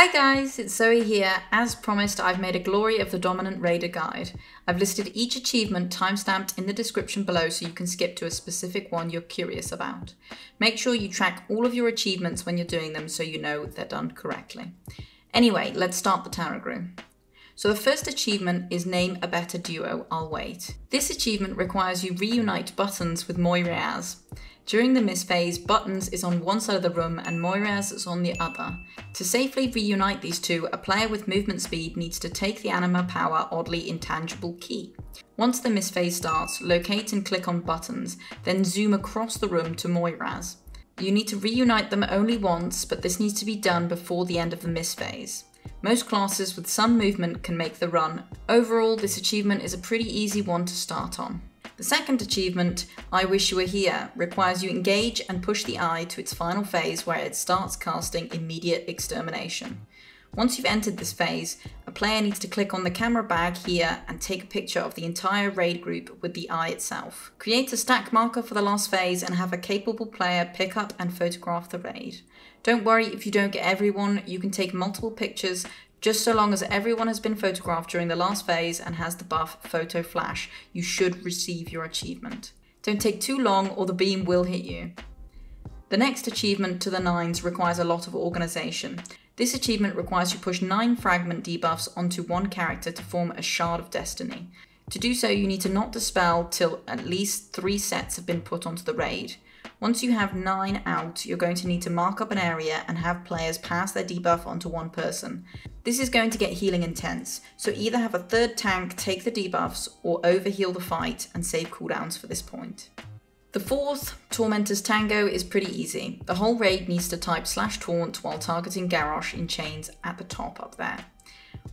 Hi guys, it's Zoe here. As promised, I've made a Glory of the Dominant Raider guide. I've listed each achievement timestamped in the description below so you can skip to a specific one you're curious about. Make sure you track all of your achievements when you're doing them so you know they're done correctly. Anyway, let's start the Tarot So the first achievement is Name a Better Duo, I'll wait. This achievement requires you reunite Buttons with Moriaz. During the miss phase, Buttons is on one side of the room and Moriaz is on the other. To safely reunite these two, a player with movement speed needs to take the Anima Power oddly intangible key. Once the miss phase starts, locate and click on Buttons, then zoom across the room to Moriaz. You need to reunite them only once, but this needs to be done before the end of the miss phase. Most classes with some movement can make the run. Overall, this achievement is a pretty easy one to start on. The second achievement, I Wish You Were Here, requires you engage and push the eye to its final phase where it starts casting immediate extermination. Once you've entered this phase, a player needs to click on the camera bag here and take a picture of the entire raid group with the eye itself. Create a stack marker for the last phase and have a capable player pick up and photograph the raid. Don't worry if you don't get everyone, you can take multiple pictures just so long as everyone has been photographed during the last phase and has the buff Photo Flash, you should receive your achievement. Don't take too long or the beam will hit you. The next achievement to the 9s requires a lot of organisation. This achievement requires you push 9 fragment debuffs onto one character to form a Shard of Destiny. To do so, you need to not dispel till at least 3 sets have been put onto the raid. Once you have nine out, you're going to need to mark up an area and have players pass their debuff onto one person. This is going to get healing intense, so either have a third tank take the debuffs or overheal the fight and save cooldowns for this point. The fourth, Tormentor's Tango, is pretty easy. The whole raid needs to type slash taunt while targeting Garrosh in chains at the top up there.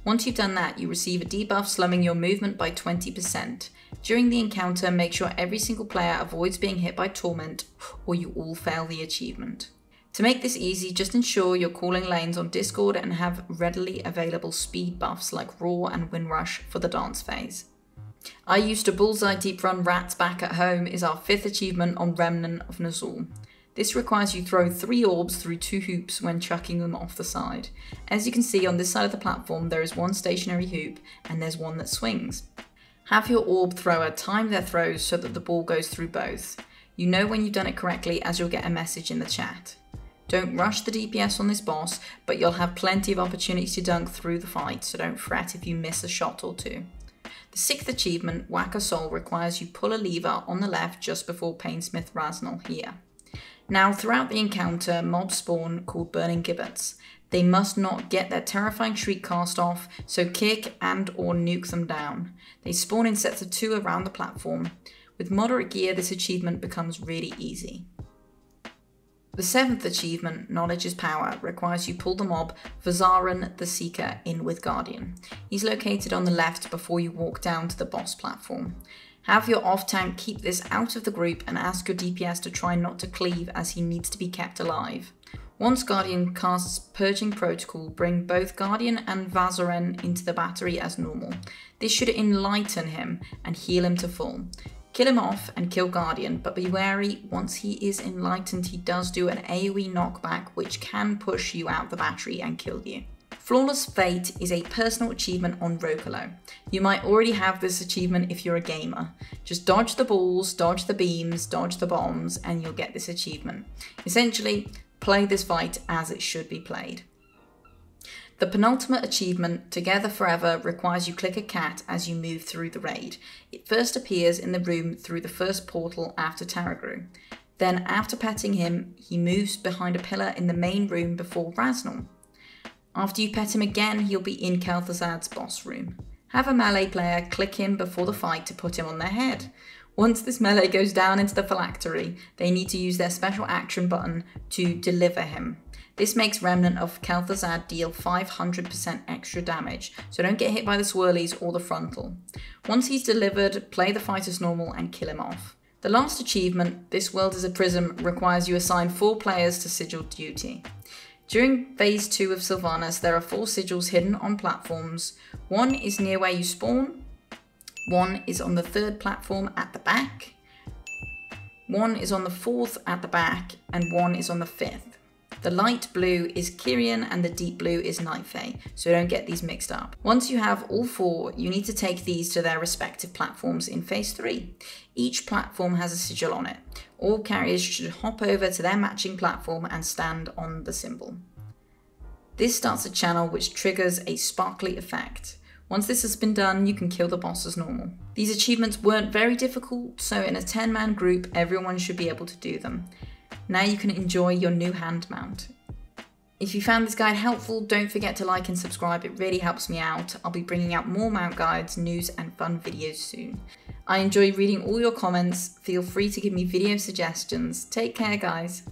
Once you've done that, you receive a debuff slumming your movement by 20%. During the encounter, make sure every single player avoids being hit by Torment or you all fail the achievement. To make this easy, just ensure you're calling lanes on Discord and have readily available speed buffs like Roar and Windrush for the dance phase. I used to bullseye Deeprun rats back at home is our fifth achievement on Remnant of Ner'zhul. This requires you throw three orbs through two hoops when chucking them off the side. As you can see on this side of the platform there is one stationary hoop and there's one that swings. Have your orb thrower time their throws so that the ball goes through both. You know when you've done it correctly as you'll get a message in the chat. Don't rush the DPS on this boss, but you'll have plenty of opportunities to dunk through the fight, so don't fret if you miss a shot or two. Sixth achievement, Whack a Soul, requires you pull a lever on the left just before Painsmith Raznal here. Now, throughout the encounter, mobs spawn called Burning Gibbets. They must not get their terrifying shriek cast off, so kick and or nuke them down. They spawn in sets of two around the platform. With moderate gear, this achievement becomes really easy. The seventh achievement, Knowledge is Power, requires you pull the mob Vazaran the Seeker in with Guardian. He's located on the left before you walk down to the boss platform. Have your off tank keep this out of the group and ask your DPS to try not to cleave as he needs to be kept alive. Once Guardian casts Purging Protocol, bring both Guardian and Vazaran into the battery as normal. This should enlighten him and heal him to full. Kill him off and kill Guardian, but be wary, once he is enlightened he does do an AoE knockback which can push you out the battery and kill you. Flawless Fate is a personal achievement on Roh-Kalo. You might already have this achievement if you're a gamer. Just dodge the balls, dodge the beams, dodge the bombs, and you'll get this achievement. Essentially, Play this fight as it should be played. The penultimate achievement, Together Forever, requires you click a cat as you move through the raid. It first appears in the room through the first portal after Tarragrue. Then, after petting him, he moves behind a pillar in the main room before Raznal. After you pet him again, he'll be in Kel'Thuzad's boss room. Have a melee player click him before the fight to put him on their head. Once this melee goes down into the phylactery, they need to use their special action button to deliver him. This makes Remnant of Kel'Thuzad deal 500% extra damage, so don't get hit by the swirlies or the frontal. Once he's delivered, play the fight as normal and kill him off. The last achievement, This World is a Prism, requires you assign 4 players to sigil duty. During phase 2 of Sylvanas, there are 4 sigils hidden on platforms. One is near where you spawn, one is on the third platform at the back. One is on the fourth at the back and one is on the fifth. The light blue is Kyrian and the deep blue is Night so don't get these mixed up. Once you have all four, you need to take these to their respective platforms in phase 3. Each platform has a sigil on it. All carriers should hop over to their matching platform and stand on the symbol. This starts a channel which triggers a sparkly effect. Once this has been done, you can kill the boss as normal. These achievements weren't very difficult, so in a 10 man group, everyone should be able to do them. Now you can enjoy your new hand mount. If you found this guide helpful, don't forget to like and subscribe, it really helps me out. I'll be bringing out more mount guides, news, and fun videos soon. I enjoy reading all your comments, feel free to give me video suggestions. Take care, guys.